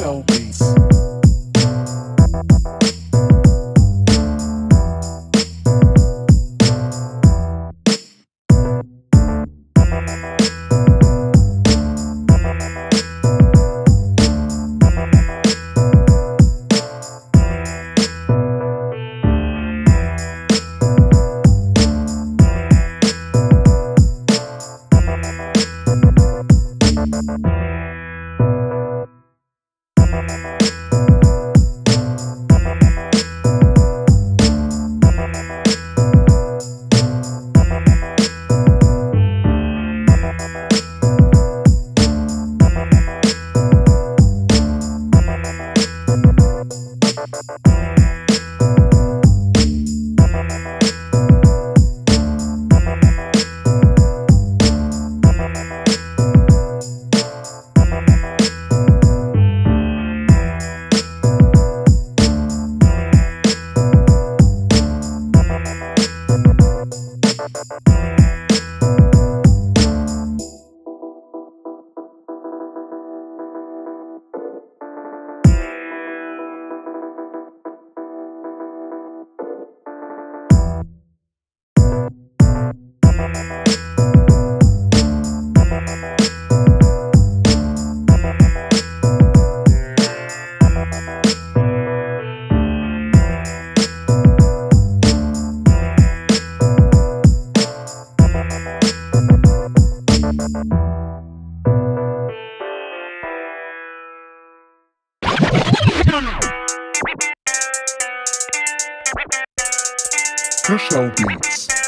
Show Beats. Show Beats.